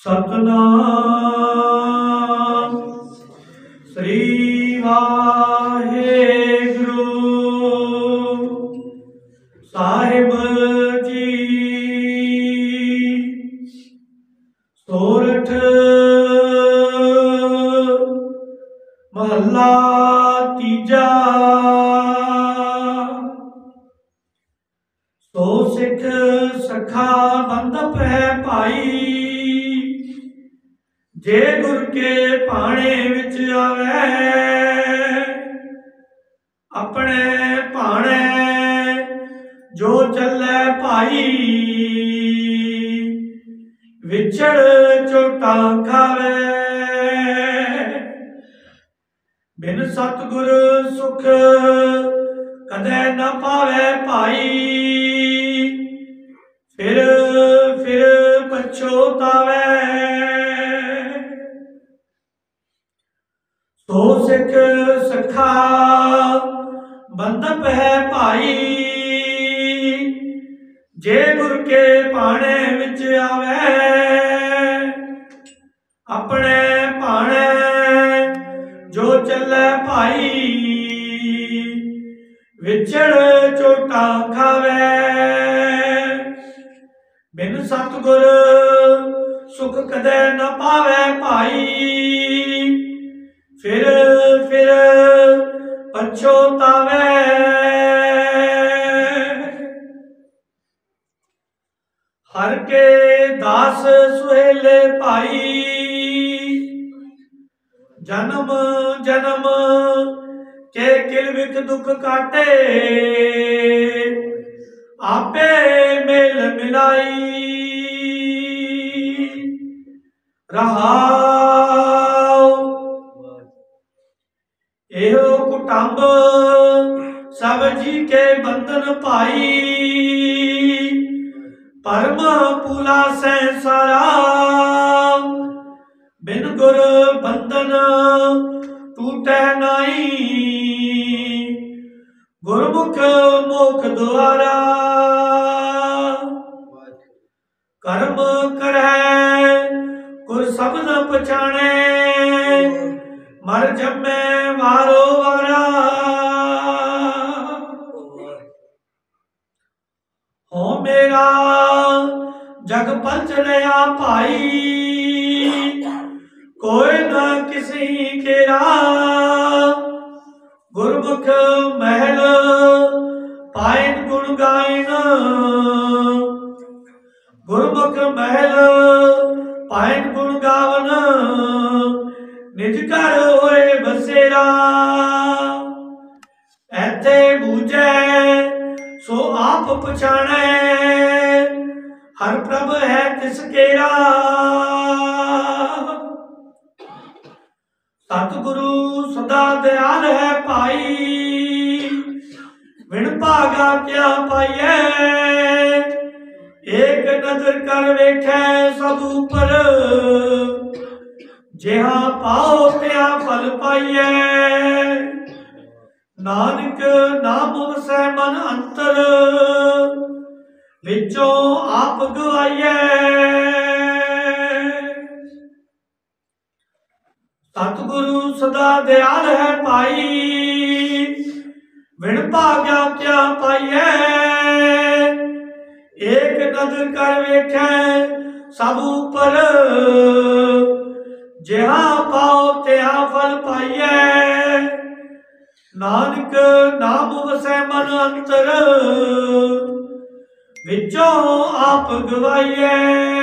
सतनाम। श्री वाहे गुरु साहेब जी। सोरठ। महला तीजा। सो सिख सखा बंद पै पाई। ਜੇ ਗੁਰ ਕੇ ਭਾਣੇ ਵਿੱਚ ਆਵੇ, ਆਪਣੇ ਭਾਣੇ ਜੋ ਚੱਲੇ ਭਾਈ ਵਿਛੜ ਝੋਟਾ ਖਾਵੇ। ਬਿਨ ਸਤਗੁਰ ਸੁਖ ਕਦੇ ਨਾ ਪਾਵੇ ਭਾਈ। ਸੋ ਸਿੱਖ ਸਖਾ ਬੰਦਪ ਹੈ ਭਾਈ। ਜੇ ਗੁਰ ਕੇ ਪਾਣੇ ਵਿੱਚ ਆਵੇ, ਆਪਣੇ ਪਾਣੇ ਜੋ ਚੱਲੇ ਭਾਈ। ਵਿਚੜ ਝੋਟਾ ਖਾਵੇ। ਬਿਨ ਸਤਗੁਰ ਸੁਖ ਕਦੇ ਨਾ ਪਾਵੇ ਭਾਈ। फिर फिर पछोतावे हर के दास सुहेले पाई। जन्म जन्म, के किल किलविक दुख काटे। आपे मेल मिलाई। रहा ਇਹੋ ਕੁਟੰਬ ਸਭ ਜੀ ਕੇ ਬੰਧਨ ਭਾਈ। ਪਰਮ ਪੂਲਾ ਸੰਸਾਰਾ ਬਿਨ ਗੁਰ ਬੰਧਨ ਟੂਟੈ ਨਾਈ ਗੁਰਮੁਖ ਮੋਖ ਦੁਆਰਾ, ਕਰਮ ਕਰੈ ਗੁਰ ਸਬਦ ਪਛਾਣੈ। मर जब मैं मारो वाला हो मेरा जग पल चलया पाई। कोई न किसी केरा गुरमुख महल पाइन गुण गायन गुरमुख महल पाइन गुण गावन। निज कर ਬਸੇਰਾ ਐਥੇ ਬੂਝੈ ਸੋ ਆਪ ਪਛਾਣੈ ਹਰ ਪ੍ਰਭ ਹੈ ਤਿਸ ਕੇਰਾ ਸਤਿਗੁਰੂ ਸਦਾ ਦਿਆਲ ਹੈ ਭਾਈ ਵਿਣ ਭਾਗਾ ਕਿਆ ਪਾਈਐ ਏਕ ਨਜ਼ਰ ਕਰ ਵੇਖੈ ਸਭ ਉਪਰ ਜਿਹਾ ਪਾਉ ਤਿਆ ਫਲ ਪਾਈਐ ਨਾਨਕ ਨਾਮ ਵਸੈ ਮਨ ਅੰਤਰ ਵਿੱਚੋਂ ਆਪ ਗਵਾਈਐ ਸਤਿਗੁਰੂ ਸਦਾ ਦਿਆਲ ਹੈ ਭਾਈ ਵਿਣ ਭਾਗਿਆ ਕਿਆ ਪਾਈਐ ਏਕ ਨਜ਼ਰ ਕਰ ਵੇਖੈ ਸਭ ਉਪਰ ਜਿਹਾ ਪਾਉ ਤਿਹਾ ਫਲ ਪਾਈਐ। ਨਾਨਕ ਨਾਮ ਵਸੈ ਮਨ ਅੰਤਰ ਵਿੱਚੋਂ ਆਪ ਗਵਾਈਐ।